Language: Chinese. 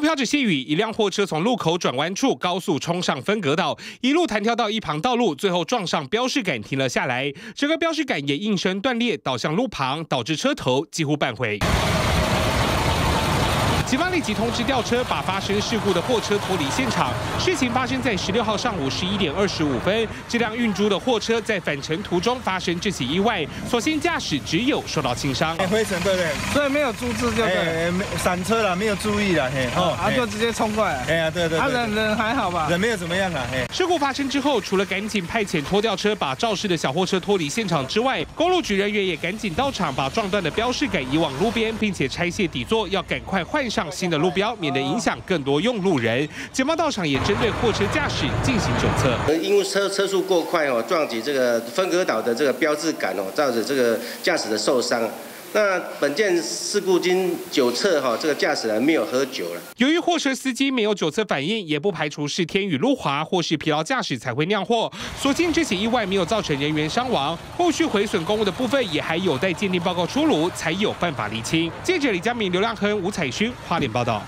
飘着细雨，一辆货车从路口转弯处高速冲上分隔岛，一路弹跳到一旁道路，最后撞上标示杆停了下来，整个标示杆也应声断裂，倒向路旁，导致车头几乎半毁。警方立即通知吊车，把发生事故的货车脱离现场。事情发生在十六号上午十一点二十五分，这辆运猪的货车在返程途中发生这起意外，所幸驾驶只有受到轻伤。灰尘对不对？所以没有注意就对，闪车了，没有注意了，嘿，哦，啊就直接冲过来。哎呀，对对，他人人还好吧？人没有怎么样啊，嘿。事故发生之后，除了赶紧派遣拖吊车把肇事的小货车脱离现场之外，公路局人员也赶紧到场，把撞断的标示杆移往路边，并且拆卸底座，要赶快换上新的路标。免得影响更多用路人。警方到场也针对货车驾驶进行检测。因为车车速过快哦，撞击这个分隔岛的这个标志杆哦，造成这个驾驶的受伤。那本件事故经酒测哈，这个驾驶人没有喝酒了。由于货车司机没有酒测反应，也不排除是天雨路滑或是疲劳驾驶才会酿祸。所幸这起意外没有造成人员伤亡，后续毁损公物的部分也还有待鉴定报告出炉才有办法厘清。记者李佳明、刘亮亨、吴彩勋花莲报道。